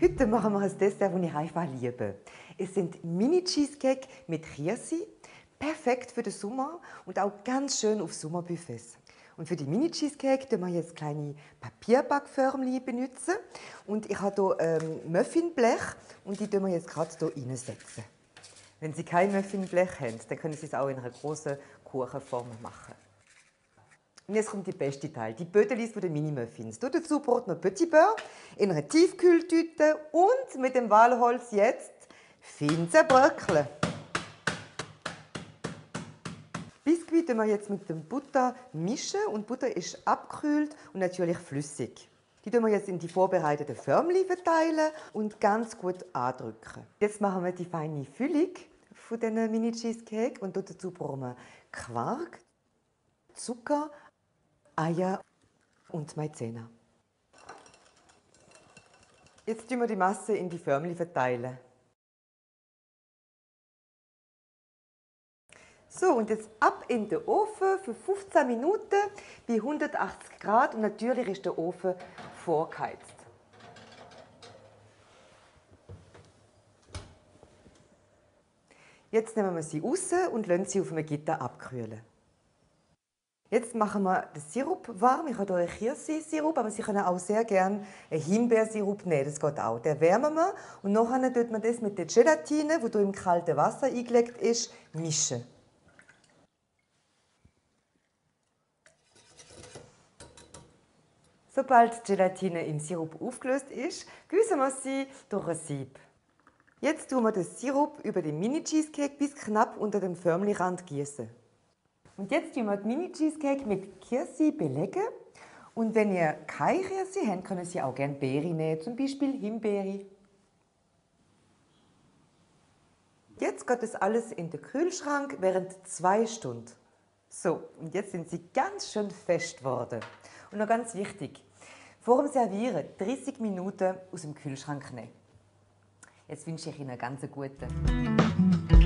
Heute machen wir ein Dessert, das ich einfach liebe. Es sind Mini-Cheesecake mit Kirsi, perfekt für den Sommer und auch ganz schön auf Sommerbuffets. Und für die Mini-Cheesecake benutzen wir jetzt kleine Papierbackförmchen benutzen. Und ich habe hier ähm, Muffinblech und die wir jetzt gerade hier reinsetzen. Wenn Sie kein Muffinblech haben, dann können Sie es auch in einer großen Kuchenform machen. Und jetzt kommt der beste Teil, die Bödelis von den Mini-Muffins. Dazu braucht man Petit Beurre in einer Tiefkühltüte und mit dem Walholz jetzt fein zerbröckeln. Biskuit wir jetzt mit dem Butter mischen und Butter ist abgekühlt und natürlich flüssig. Die tun wir jetzt in die vorbereiteten Förmchen verteilen und ganz gut andrücken. Jetzt machen wir die feine Füllung von diesen Mini Cheesecake und dazu brauchen wir Quark, Zucker, Eier und Maizena. Jetzt tun wir die Masse in die Förmchen verteilen. So, und jetzt ab in den Ofen für 15 Minuten bei 180 Grad und natürlich ist der Ofen vorgeheizt. Jetzt nehmen wir sie raus und lassen sie auf einem Gitter abkühlen. Jetzt machen wir den Sirup warm. Ich habe hier einen Kirschsirup, aber Sie können auch sehr gerne einen Himbeersirup nehmen. Das geht auch. Den wärmen wir und nachher tut man das mit der Gelatine, die im kalten Wasser eingelegt ist, mischen. Sobald die Gelatine im Sirup aufgelöst ist, gießen wir sie durch ein Sieb. Jetzt tun wir den Sirup über den Mini-Cheesecake bis knapp unter dem Förmlichrand gießen. Und jetzt tun wir die Mini-Cheesecake mit Kirsi belegen. Und wenn ihr keine Kirsi habt, können Sie auch gerne Beere nehmen, zum Beispiel Himbeere. Jetzt geht das alles in den Kühlschrank während zwei Stunden. So, und jetzt sind sie ganz schön fest geworden. Und noch ganz wichtig, vor dem Servieren 30 Minuten aus dem Kühlschrank nehmen. Jetzt wünsche ich Ihnen einen ganz guten.